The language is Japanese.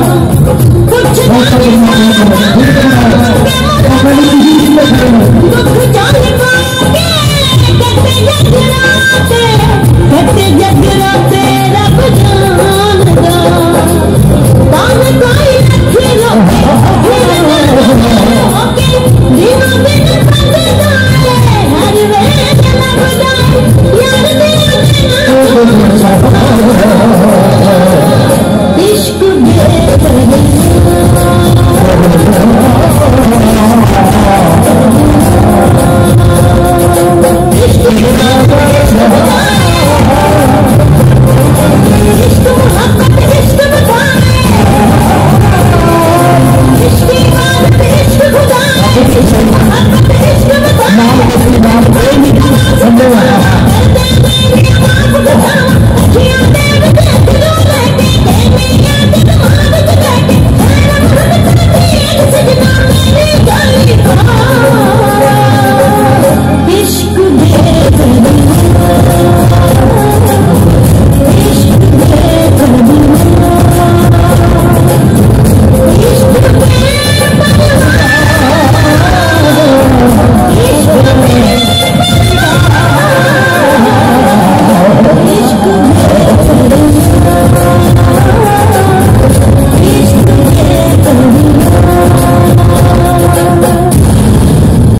こっちののは